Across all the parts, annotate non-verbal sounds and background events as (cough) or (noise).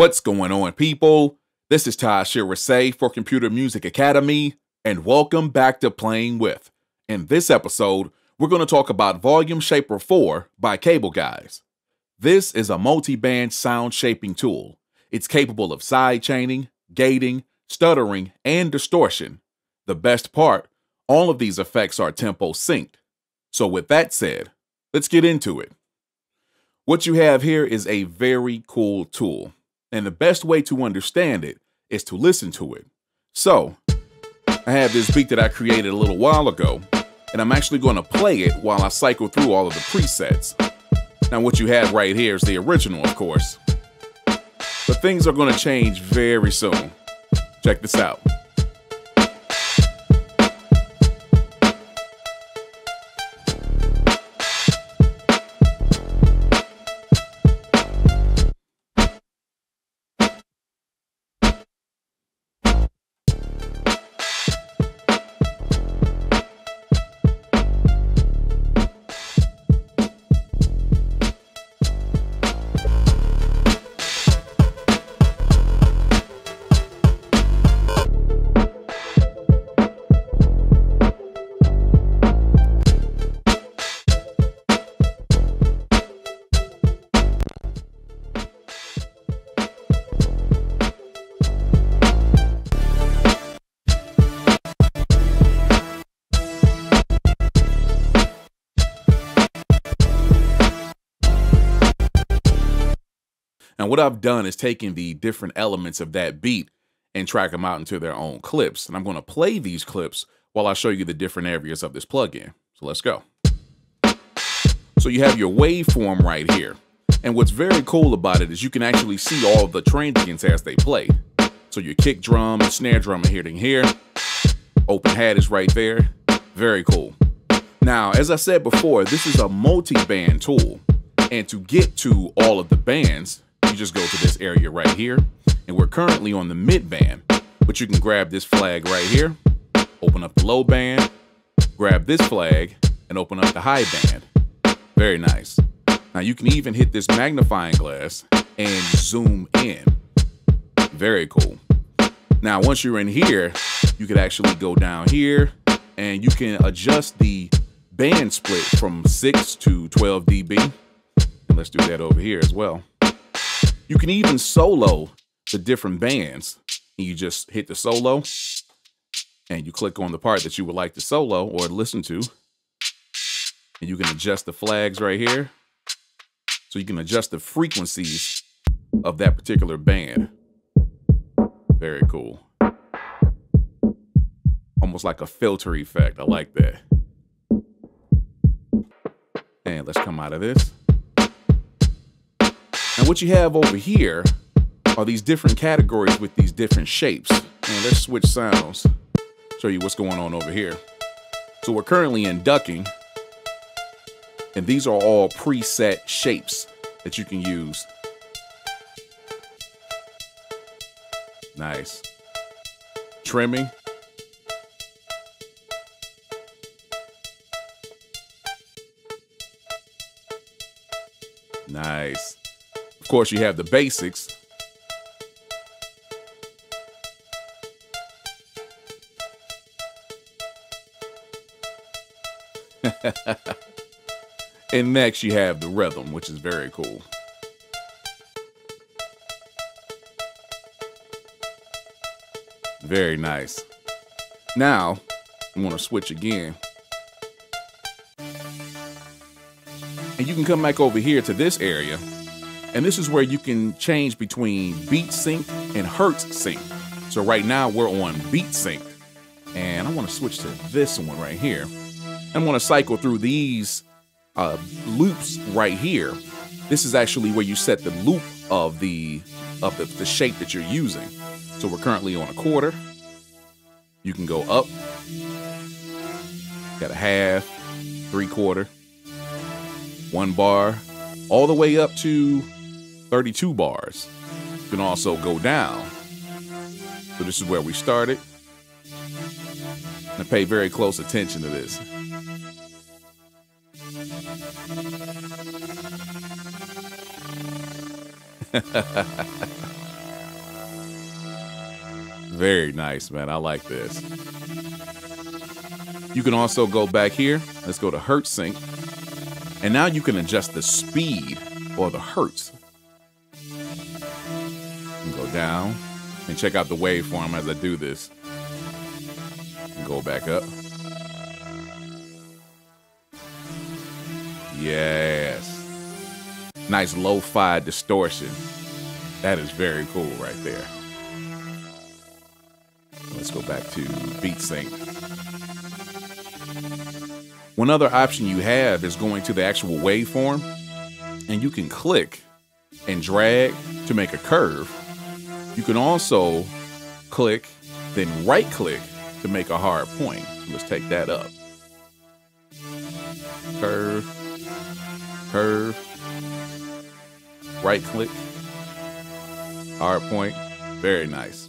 What's going on, people? This is Ty Shirase for Computer Music Academy, and welcome back to Playing With. In this episode, we're going to talk about Volume Shaper 4 by Cable Guys. This is a multi-band sound shaping tool. It's capable of sidechaining, gating, stuttering, and distortion. The best part, all of these effects are tempo synced. So with that said, let's get into it. What you have here is a very cool tool, and the best way to understand it is to listen to it. So, I have this beat that I created a little while ago, and I'm actually going to play it while I cycle through all of the presets. Now, what you have right here is the original, of course. But things are going to change very soon. Check this out. And what I've done is taken the different elements of that beat and track them out into their own clips. And I'm going to play these clips while I show you the different areas of this plugin. So let's go. So you have your waveform right here. And what's very cool about it is you can actually see all the transients as they play. So your kick drum and snare drum are hitting here. Open hat is right there. Very cool. Now, as I said before, this is a multi-band tool. And to get to all of the bands, you just go to this area right here. And we're currently on the mid band, but you can grab this flag right here, open up the low band, grab this flag, and open up the high band. Very nice. Now you can even hit this magnifying glass and zoom in. Very cool. Now, once you're in here, you could actually go down here and you can adjust the band split from 6 to 12 dB. And let's do that over here as well. You can even solo the different bands. And you just hit the solo and you click on the part that you would like to solo or listen to. And you can adjust the flags right here. So you can adjust the frequencies of that particular band. Very cool. Almost like a filter effect. I like that. And let's come out of this. What you have over here are these different categories with these different shapes. And let's switch sounds, show you what's going on over here. So we're currently in ducking, and these are all preset shapes that you can use. Nice. Trimming. Nice course, you have the basics. (laughs) and next you have the rhythm, which is very cool. Very nice. Now, I'm going to switch again. And you can come back over here to this area and this is where you can change between beat sync and hertz sync. So right now we're on beat sync. And I want to switch to this one right here. I'm going to cycle through these uh, loops right here. This is actually where you set the loop of the of the, the shape that you're using. So we're currently on a quarter. You can go up. Got a half, three quarter, one bar, all the way up to 32 bars. You can also go down. So this is where we started. And pay very close attention to this. (laughs) Very nice, man. I like this. You can also go back here. Let's go to Hertz Sync. And now you can adjust the speed or the hertz. Down and check out the waveform as I do this. Go back up. Yes. Nice lo-fi distortion. That is very cool right there. Let's go back to Beat Sync. One other option you have is going to the actual waveform and you can click and drag to make a curve. You can also click, then right click to make a hard point. Let's take that up. Curve, curve, right click, hard point. Very nice.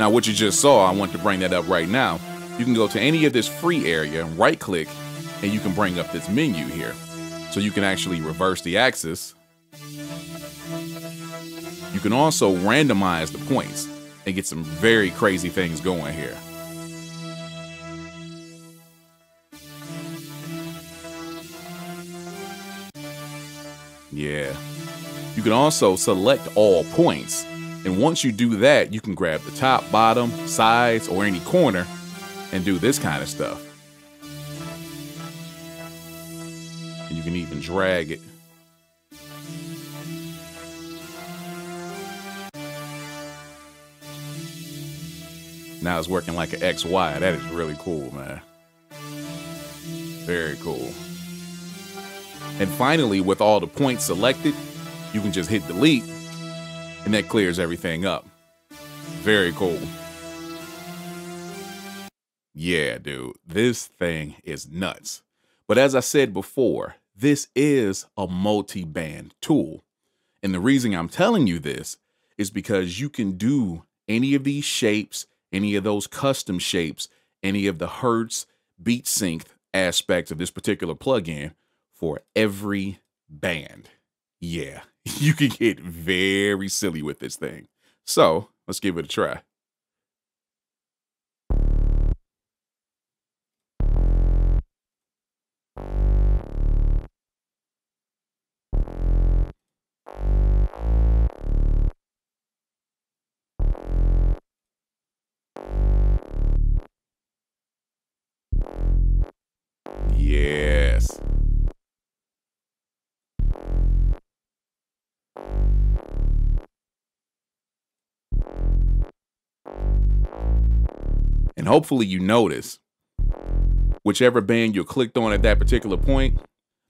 Now, what you just saw, I want to bring that up right now. You can go to any of this free area, and right click, and you can bring up this menu here. So you can actually reverse the axis. You can also randomize the points and get some very crazy things going here. Yeah. You can also select all points. And once you do that, you can grab the top, bottom, sides, or any corner and do this kind of stuff. And you can even drag it. Now it's working like an XY. That is really cool, man. Very cool. And finally, with all the points selected, you can just hit delete and that clears everything up. Very cool. Yeah, dude, this thing is nuts. But as I said before, this is a multi band tool. And the reason I'm telling you this is because you can do any of these shapes, any of those custom shapes, any of the Hertz beat sync aspects of this particular plugin for every band. Yeah, (laughs) you can get very silly with this thing. So let's give it a try. Hopefully you notice whichever band you clicked on at that particular point,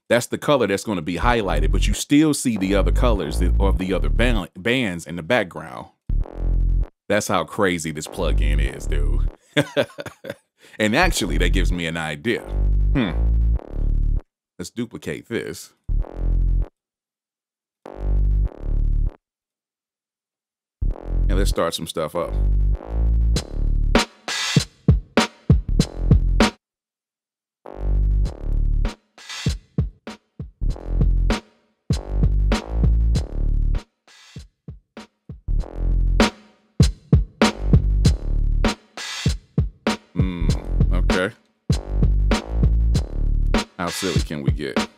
that's the color that's going to be highlighted, but you still see the other colors of the other band, bands in the background. That's how crazy this plugin is, dude. (laughs) and actually, that gives me an idea. Hmm. Let's duplicate this. And let's start some stuff up. How silly can we get?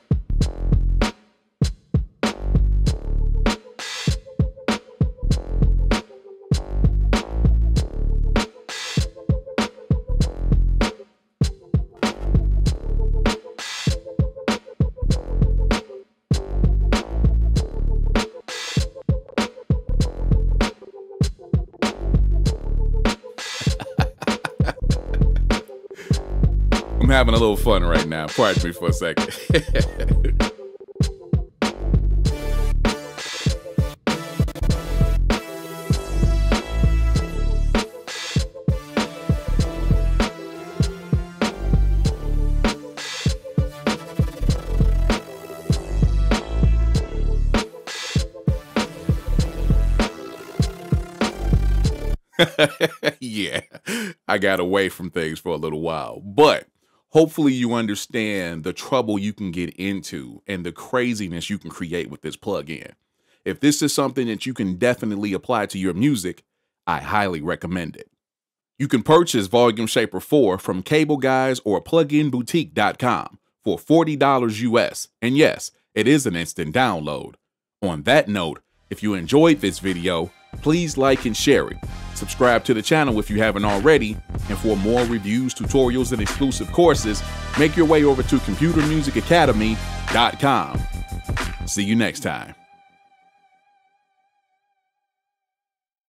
Having a little fun right now. Pardon me for a second. (laughs) yeah, I got away from things for a little while, but hopefully you understand the trouble you can get into and the craziness you can create with this plugin. If this is something that you can definitely apply to your music, I highly recommend it. You can purchase Volume Shaper 4 from Cable Guys or pluginboutique.com for $40 US. And yes, it is an instant download. On that note, if you enjoyed this video, please like and share it. Subscribe to the channel if you haven't already, and for more reviews, tutorials, and exclusive courses, make your way over to ComputerMusicAcademy.com. See you next time.